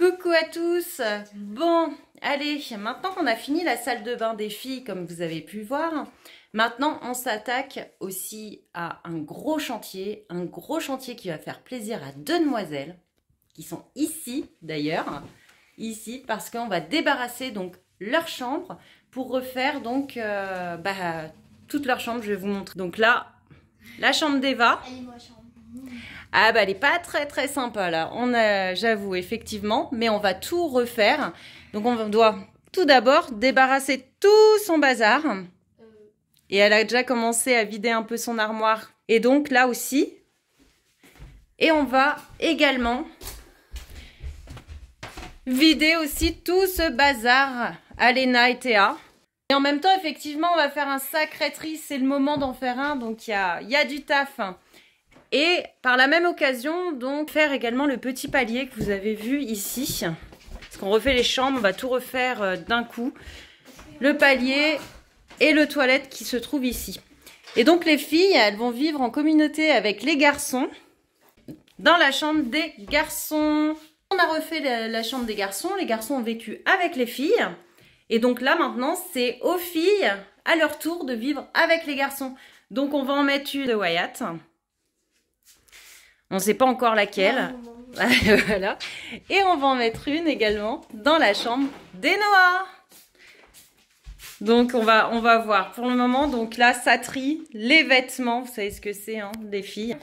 Coucou à tous Bon, allez, maintenant qu'on a fini la salle de bain des filles, comme vous avez pu voir, maintenant on s'attaque aussi à un gros chantier, un gros chantier qui va faire plaisir à deux demoiselles, qui sont ici d'ailleurs, ici, parce qu'on va débarrasser donc leur chambre pour refaire donc euh, bah, toute leur chambre, je vais vous montrer. Donc là, la chambre d'Eva. Ah bah elle est pas très très sympa là, on a, j'avoue effectivement, mais on va tout refaire. Donc on doit tout d'abord débarrasser tout son bazar. Et elle a déjà commencé à vider un peu son armoire. Et donc là aussi. Et on va également vider aussi tout ce bazar Alena et Théa. Et en même temps, effectivement, on va faire un sacré tri. C'est le moment d'en faire un. Donc il y a, y a du taf. Et par la même occasion, donc, faire également le petit palier que vous avez vu ici. Parce qu'on refait les chambres, on va tout refaire euh, d'un coup. Le palier et le toilette qui se trouve ici. Et donc les filles, elles vont vivre en communauté avec les garçons dans la chambre des garçons. On a refait la, la chambre des garçons, les garçons ont vécu avec les filles. Et donc là maintenant, c'est aux filles à leur tour de vivre avec les garçons. Donc on va en mettre une de Wyatt. On ne sait pas encore laquelle. voilà. Et on va en mettre une également dans la chambre des Noah. Donc on va, on va voir. Pour le moment, donc là, ça trie les vêtements. Vous savez ce que c'est, hein, des filles.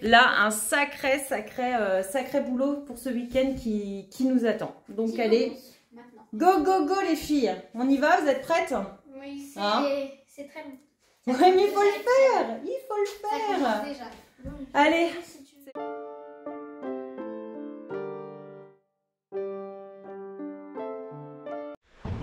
Là, un sacré, sacré, euh, sacré boulot pour ce week-end qui, qui, nous attend. Donc allez, go, go, go les filles. On y va, vous êtes prêtes? Oui, c'est hein? très long. Oui, mais il faut le faire. Il faut le faire. Déjà. Allez.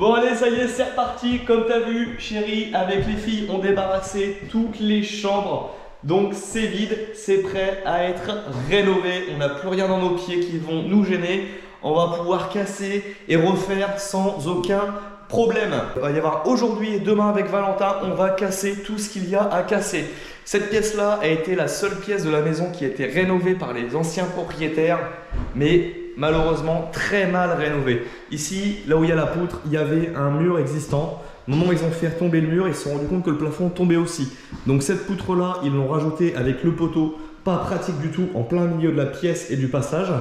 Bon allez, ça y est, c'est reparti. Comme t'as vu, chérie, avec les filles, on débarrassé toutes les chambres. Donc c'est vide, c'est prêt à être rénové. On n'a plus rien dans nos pieds qui vont nous gêner. On va pouvoir casser et refaire sans aucun problème. Il va y avoir aujourd'hui et demain avec Valentin, on va casser tout ce qu'il y a à casser. Cette pièce-là a été la seule pièce de la maison qui a été rénovée par les anciens propriétaires. Mais malheureusement très mal rénové. Ici, là où il y a la poutre, il y avait un mur existant. Au moment où ils ont fait tomber le mur, ils se sont rendus compte que le plafond tombait aussi. Donc cette poutre-là, ils l'ont rajouté avec le poteau, pas pratique du tout, en plein milieu de la pièce et du passage.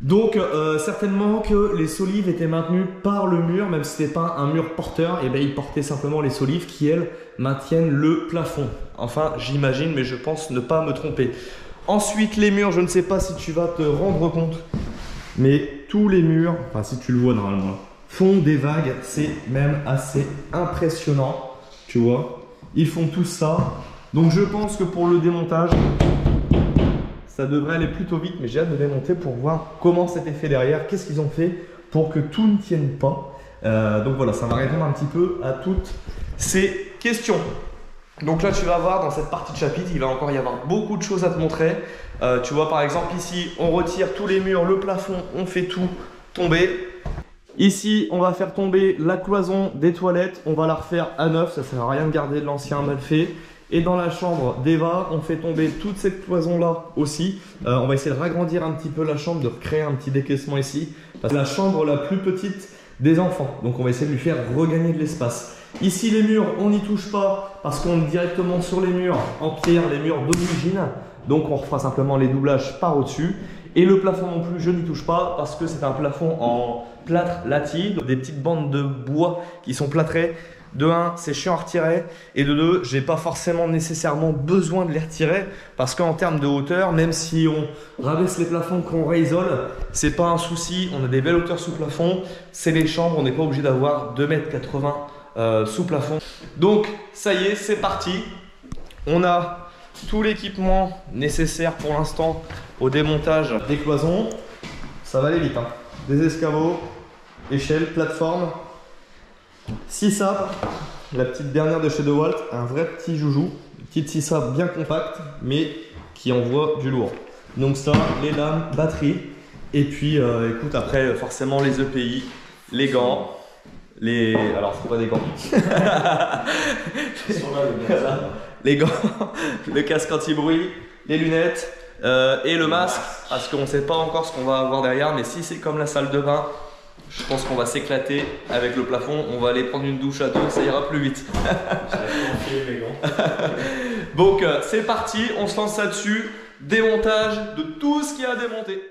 Donc euh, certainement que les solives étaient maintenues par le mur, même si ce n'était pas un mur porteur, et bien ils portaient simplement les solives qui elles maintiennent le plafond. Enfin j'imagine, mais je pense ne pas me tromper. Ensuite les murs, je ne sais pas si tu vas te rendre compte, mais tous les murs, enfin si tu le vois normalement, font des vagues. C'est même assez impressionnant, tu vois. Ils font tout ça. Donc je pense que pour le démontage, ça devrait aller plutôt vite, mais j'ai hâte de démonter pour voir comment c'était fait derrière, qu'est-ce qu'ils ont fait pour que tout ne tienne pas. Euh, donc voilà, ça va répondre un petit peu à toutes ces questions. Donc là, tu vas voir dans cette partie de chapitre, il va encore y avoir beaucoup de choses à te montrer. Euh, tu vois par exemple ici, on retire tous les murs, le plafond, on fait tout tomber. Ici, on va faire tomber la cloison des toilettes, on va la refaire à neuf, ça sert à rien de garder de l'ancien mal fait. Et dans la chambre d'Eva, on fait tomber toute cette cloison là aussi. Euh, on va essayer de ragrandir un petit peu la chambre, de recréer un petit décaissement ici. C'est la chambre la plus petite des enfants. Donc on va essayer de lui faire regagner de l'espace. Ici les murs, on n'y touche pas parce qu'on est directement sur les murs en pierre, les murs d'origine. Donc on refera simplement les doublages par au-dessus. Et le plafond non plus, je n'y touche pas parce que c'est un plafond en plâtre lati, des petites bandes de bois qui sont plâtrées. De 1, c'est chiant à retirer. Et de 2, j'ai pas forcément nécessairement besoin de les retirer parce qu'en termes de hauteur, même si on rabaisse les plafonds, qu'on réisole, c'est pas un souci. On a des belles hauteurs sous plafond. C'est les chambres, on n'est pas obligé d'avoir 2 mètres 80 euh, sous plafond. Donc, ça y est, c'est parti. On a tout l'équipement nécessaire pour l'instant au démontage des cloisons. Ça va aller vite. Hein. Des escabeaux, échelles, plateforme. Sissa, la petite dernière de chez DeWalt, un vrai petit joujou. Une petite Sissa bien compacte, mais qui envoie du lourd. Donc ça, les lames, batterie. Et puis, euh, écoute, après, forcément, les EPI, les gants, les... Alors, c'est pas des gants. les gants, le casque anti-bruit, les lunettes, Euh, et le masque, parce qu'on ne sait pas encore ce qu'on va avoir derrière, mais si c'est comme la salle de bain, je pense qu'on va s'éclater avec le plafond. On va aller prendre une douche à deux, ça ira plus vite. Donc euh, c'est parti, on se lance là-dessus. Démontage de tout ce qu'il y a à démonter.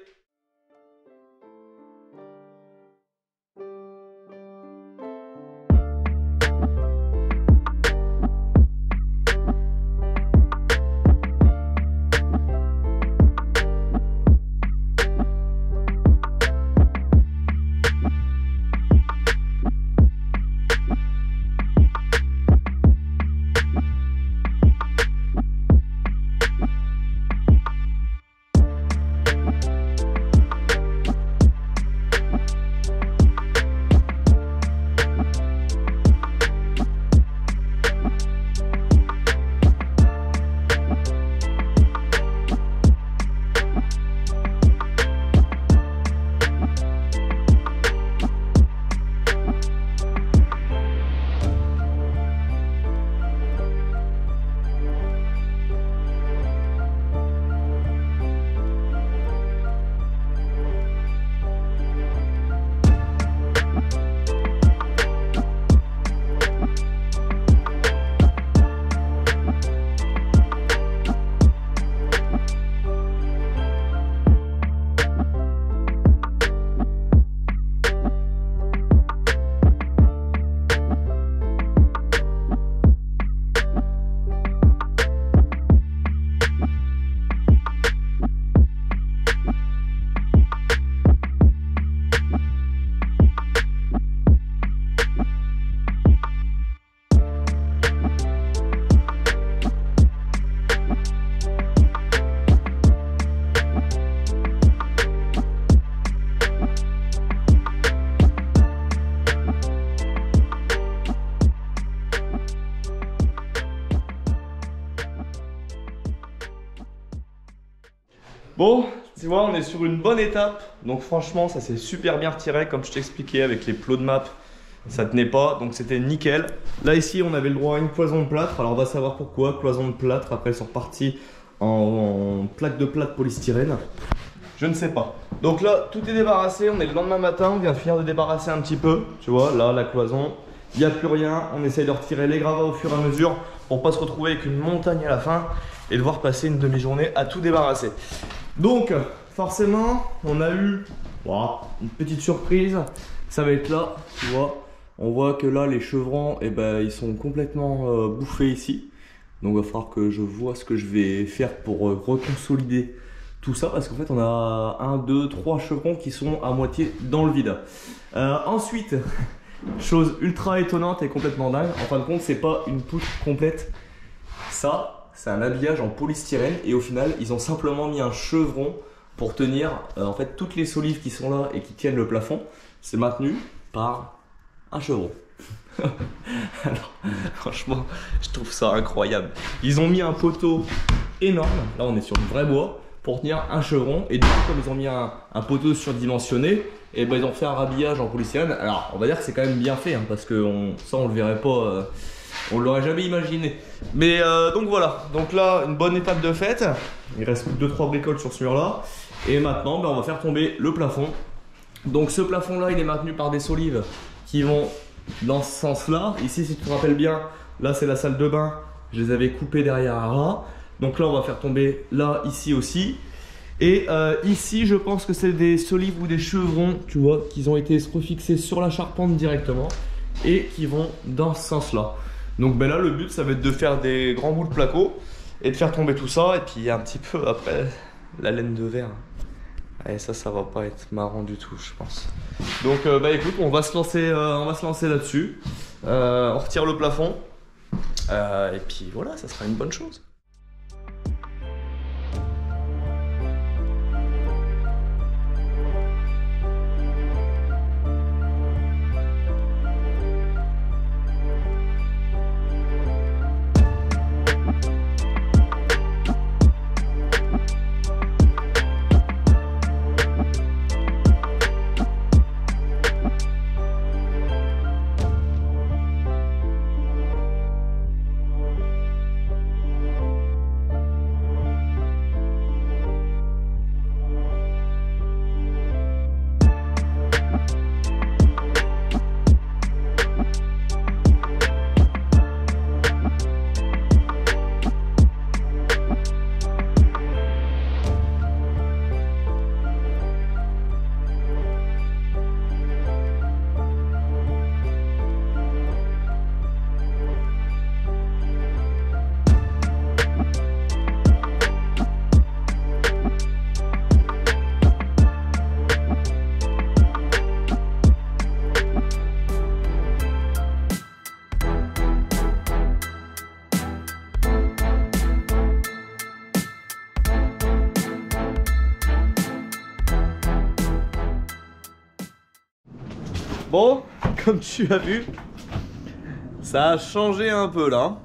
Bon, tu vois, on est sur une bonne étape. Donc franchement, ça s'est super bien retiré, comme je t'expliquais avec les plots de map. Ça tenait pas, donc c'était nickel. Là ici, on avait le droit à une cloison de plâtre. Alors on va savoir pourquoi. Cloison de plâtre, après ils sont repartis en, en plaque de plâtre polystyrène. Je ne sais pas. Donc là, tout est débarrassé. On est le lendemain matin. On vient de finir de débarrasser un petit peu. Tu vois, là, la cloison. Il n'y a plus rien. On essaye de retirer les gravats au fur et à mesure pour pas se retrouver avec une montagne à la fin et devoir passer une demi-journée à tout débarrasser. Donc, forcément, on a eu une petite surprise. Ça va être là, tu vois. On voit que là, les chevrons, eh ben, ils sont complètement euh, bouffés ici. Donc, il va falloir que je vois ce que je vais faire pour euh, reconsolider tout ça. Parce qu'en fait, on a un, deux, trois chevrons qui sont à moitié dans le vide. Euh, ensuite, chose ultra étonnante et complètement dingue. En fin de compte, c'est pas une poutre complète. Ça, c'est un habillage en polystyrène et au final ils ont simplement mis un chevron pour tenir euh, en fait toutes les solives qui sont là et qui tiennent le plafond. C'est maintenu par un chevron. Alors franchement je trouve ça incroyable. Ils ont mis un poteau énorme. Là on est sur du vrai bois pour tenir un chevron. Et du coup comme ils ont mis un, poteau surdimensionné et ben ils ont fait un rhabillage en polystyrène. Alors on va dire que c'est quand même bien fait hein, parce que ça on le verrait pas euh, on l'aurait jamais imaginé. Mais euh, donc voilà, donc là une bonne étape de fête. Il reste 2-3 bricoles sur ce mur là. Et maintenant ben, on va faire tomber le plafond. Donc ce plafond là il est maintenu par des solives qui vont dans ce sens là. Ici si tu te rappelles bien, là c'est la salle de bain. Je les avais coupés derrière un rat. Donc là on va faire tomber là, ici aussi. Et euh, ici je pense que c'est des solives ou des chevrons, tu vois, qui ont été refixés sur la charpente directement et qui vont dans ce sens là. Donc ben là, le but, ça va être de faire des grands bouts de placo et de faire tomber tout ça. Et puis un petit peu après, la laine de verre. Et ça, ça va pas être marrant du tout, je pense. Donc euh, bah écoute, on va se lancer, euh, on va se lancer là-dessus. Euh, on retire le plafond. et puis voilà, ça sera une bonne chose. Comme tu as vu, ça a changé un peu là.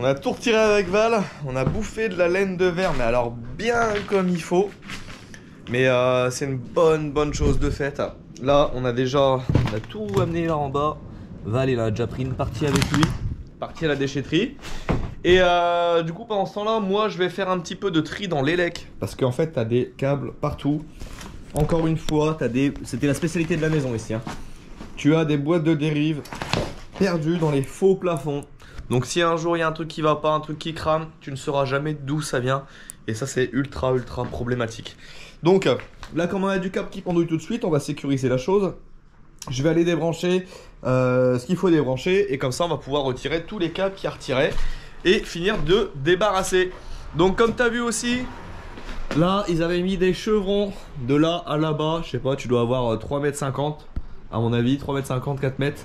On a tout retiré avec Val, on a bouffé de la laine de verre, mais alors bien comme il faut. Mais euh, c'est une bonne bonne chose de fait. Là, on a déjà on a tout amené là en bas. Val, il a déjà pris une partie avec lui, partie à la déchetterie. Et euh, du coup, pendant ce temps-là, moi, je vais faire un petit peu de tri dans l'élec. Parce qu'en fait, t'as des câbles partout. Encore une fois, c'était la spécialité de la maison ici. hein. Tu as des boîtes de dérive perdues dans les faux plafonds. Donc si un jour il y a un truc qui va pas, un truc qui crame, tu ne sauras jamais d'où ça vient. Et ça, c'est ultra, ultra problématique. Donc là, comme on a du câble qui pendouille tout de suite, on va sécuriser la chose. Je vais aller débrancher euh, ce qu'il faut débrancher. Et comme ça, on va pouvoir retirer tous les câbles qui a retirés. Et finir de débarrasser. Donc comme tu as vu aussi, là, ils avaient mis des chevrons de là à là-bas. Je sais pas, tu dois avoir euh, 3,50 m à mon avis, 3,50 m, 4 mètres.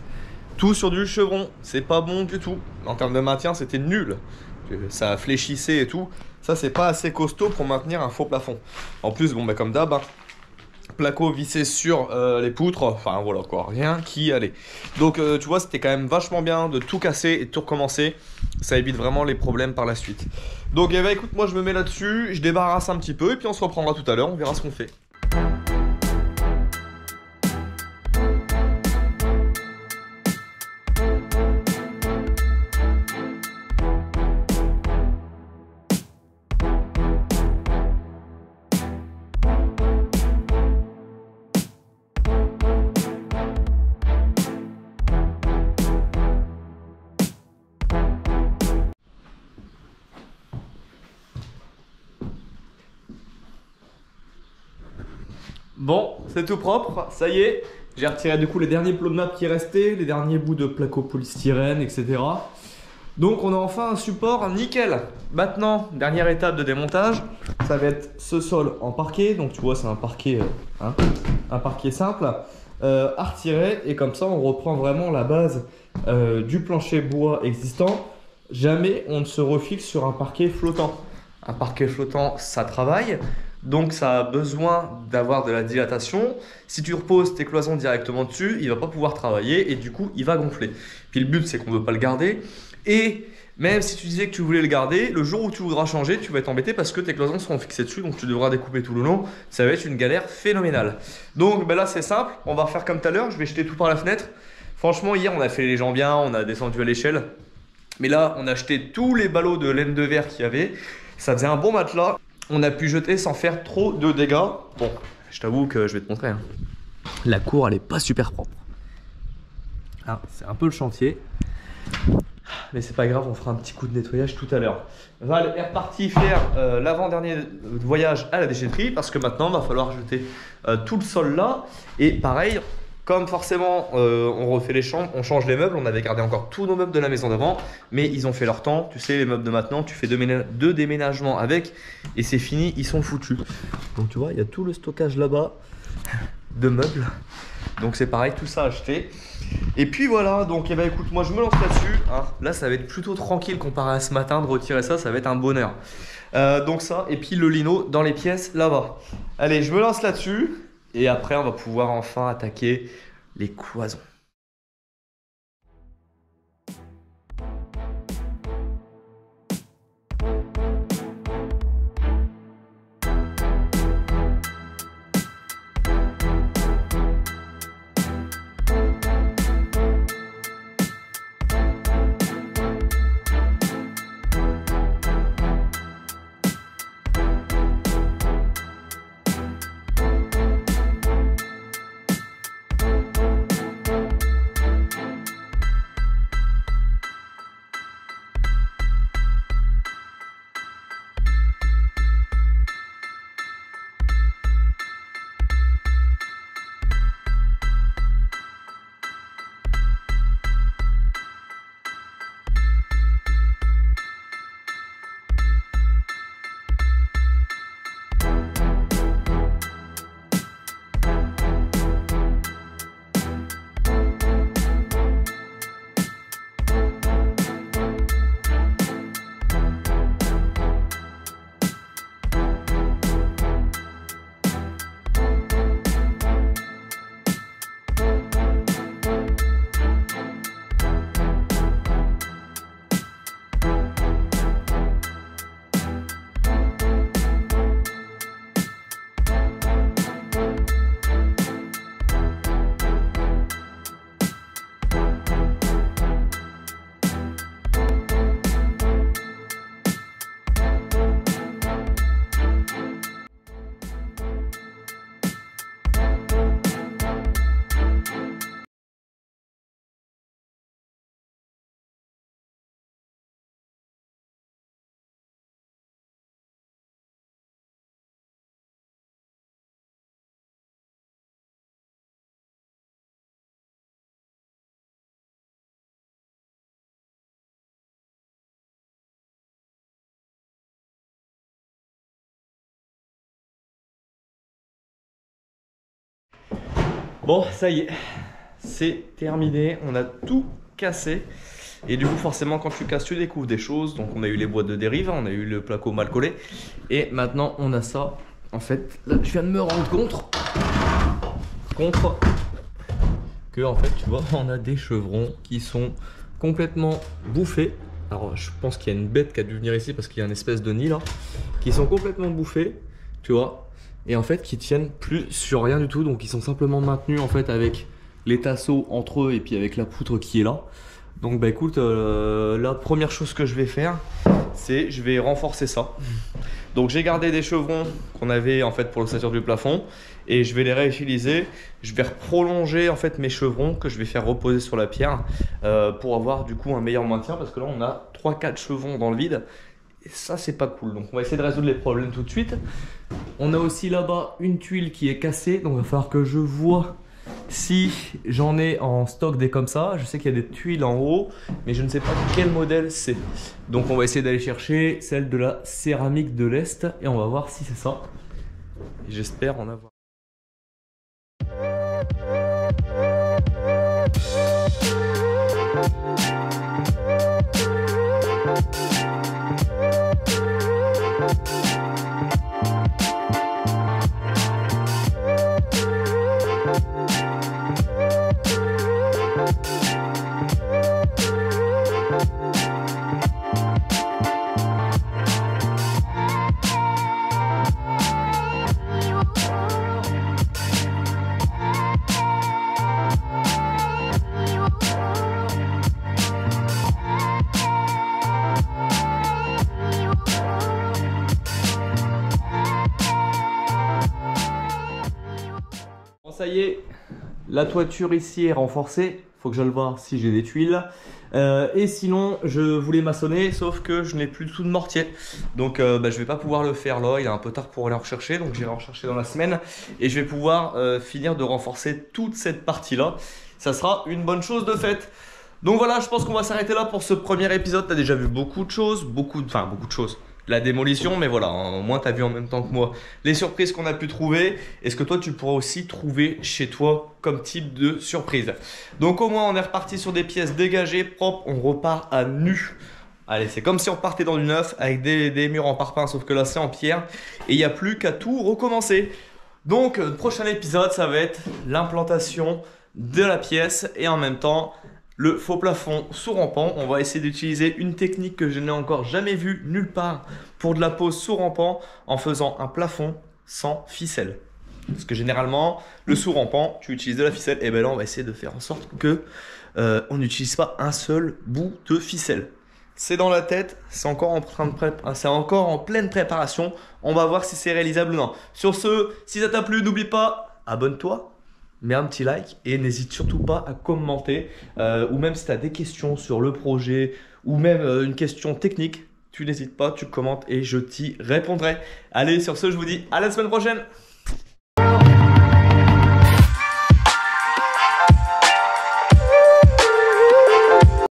Tout sur du chevron, c'est pas bon du tout. En termes de maintien, c'était nul. Ça fléchissait et tout. Ça, c'est pas assez costaud pour maintenir un faux plafond. En plus, bon, bah, comme d'hab, hein, placo vissé sur euh, les poutres. Enfin, voilà quoi, rien qui allait. Donc, euh, tu vois, c'était quand même vachement bien de tout casser et de tout recommencer. Ça évite vraiment les problèmes par la suite. Donc, eh ben, écoute, moi, je me mets là-dessus, je débarrasse un petit peu et puis on se reprendra tout à l'heure. On verra ce qu'on fait. Bon, c'est tout propre, ça y est. J'ai retiré du coup les derniers plots de map qui restaient, les derniers bouts de placo polystyrène, etc. Donc on a enfin un support nickel. Maintenant, dernière étape de démontage, ça va être ce sol en parquet. Donc tu vois, c'est un parquet, euh, hein, un parquet simple euh, et comme ça on reprend vraiment la base euh, du plancher bois existant. Jamais on ne se refixe sur un parquet flottant. Un parquet flottant, ça travaille. Donc ça a besoin d'avoir de la dilatation. Si tu reposes tes cloisons directement dessus, il va pas pouvoir travailler et du coup il va gonfler. Puis le but c'est qu'on ne veut pas le garder. Et même si tu disais que tu voulais le garder, le jour où tu voudras changer, tu vas être embêté parce que tes cloisons seront fixées dessus, donc tu devras découper tout le long. Ça va être une galère phénoménale. Donc ben là c'est simple, on va faire comme tout à l'heure, je vais jeter tout par la fenêtre. Franchement hier on a fait les gens bien, on a descendu à l'échelle. Mais là on a acheté tous les ballots de laine de verre qu'il y avait. Ça faisait un bon matelas on a pu jeter sans faire trop de dégâts. Bon, je t'avoue que je vais te montrer. hein. La cour, elle est pas super propre. Ah, c'est un peu le chantier. Mais c'est pas grave, on fera un petit coup de nettoyage tout à l'heure. Val est reparti faire euh, l'avant-dernier voyage à la déchetterie parce que maintenant, il va falloir jeter euh, tout le sol là. Et pareil, comme forcément euh, on refait les chambres, on change les meubles, on avait gardé encore tous nos meubles de la maison d'avant, mais ils ont fait leur temps. Tu sais, les meubles de maintenant, tu fais deux, ména- deux déménagements avec et c'est fini, ils sont foutus. Donc tu vois, il y a tout le stockage là-bas de meubles. Donc c'est pareil, tout ça acheté. Et puis voilà, donc eh ben, écoute, moi je me lance là-dessus. hein. Là, ça va être plutôt tranquille comparé à ce matin de retirer ça, ça va être un bonheur. Euh, donc ça, et puis le lino dans les pièces là-bas. Allez, je me lance là-dessus. Et après, on va pouvoir enfin attaquer les cloisons. Bon, ça y est, c'est terminé. On a tout cassé. Et du coup, forcément, quand tu casses, tu découvres des choses. Donc, on a eu les boîtes de dérive, on a eu le placo mal collé. Et maintenant, on a ça. En fait, là, je viens de me rendre compte. Contre. Que, en fait, tu vois, on a des chevrons qui sont complètement bouffés. Alors, je pense qu'il y a une bête qui a dû venir ici parce qu'il y a une espèce de nid là. Qui sont complètement bouffés. Tu vois. Et en fait, qui tiennent plus sur rien du tout. Donc, ils sont simplement maintenus, en fait, avec les tasseaux entre eux et puis avec la poutre qui est là. Donc bah écoute, euh, la première chose que je vais faire, c'est je vais renforcer ça. Donc j'ai gardé des chevrons qu'on avait en fait pour l'ossature du plafond et je vais les réutiliser. Je vais prolonger en fait mes chevrons que je vais faire reposer sur la pierre euh, pour avoir du coup un meilleur maintien parce que là on a 3-4 chevrons dans le vide et ça c'est pas cool. Donc on va essayer de résoudre les problèmes tout de suite. On a aussi là-bas une tuile qui est cassée donc il va falloir que je vois si j'en ai en stock des comme ça, je sais qu'il y a des tuiles en haut, mais je ne sais pas quel modèle c'est. Donc on va essayer d'aller chercher celle de la céramique de l'Est et on va voir si c'est ça. J'espère en avoir. La toiture ici est renforcée. Faut que je le voir si j'ai des tuiles. Euh, et sinon, je voulais maçonner, sauf que je n'ai plus du tout de mortier. Donc, euh, bah, je vais pas pouvoir le faire là. Il est un peu tard pour aller en rechercher. Donc, j'irai en rechercher dans la semaine. Et je vais pouvoir euh, finir de renforcer toute cette partie-là. Ça sera une bonne chose de fait. Donc voilà, je pense qu'on va s'arrêter là pour ce premier épisode. Tu as déjà vu beaucoup de choses, beaucoup de, enfin beaucoup de choses. La démolition, mais voilà, hein, au moins tu as vu en même temps que moi les surprises qu'on a pu trouver. Est-ce que toi tu pourras aussi trouver chez toi comme type de surprise? Donc au moins on est reparti sur des pièces dégagées, propres, on repart à nu. Allez, c'est comme si on partait dans du neuf avec des, des murs en parpaing, sauf que là c'est en pierre. Et il n'y a plus qu'à tout recommencer. Donc, le prochain épisode, ça va être l'implantation de la pièce et en même temps le faux plafond sous rampant. On va essayer d'utiliser une technique que je n'ai encore jamais vue nulle part pour de la pose sous rampant en faisant un plafond sans ficelle. Parce que généralement, le sous rampant, tu utilises de la ficelle. Et bien là, on va essayer de faire en sorte que euh, on n'utilise pas un seul bout de ficelle. C'est dans la tête, c'est encore en train de prép- c'est encore en pleine préparation. On va voir si c'est réalisable ou non. Sur ce, si ça t'a plu, n'oublie pas, abonne-toi, mets un petit like et n'hésite surtout pas à commenter. euh, ou même si tu as des questions sur le projet ou même euh, une question technique, tu n'hésites pas, tu commentes et je t'y répondrai. Allez, sur ce, je vous dis à la semaine prochaine.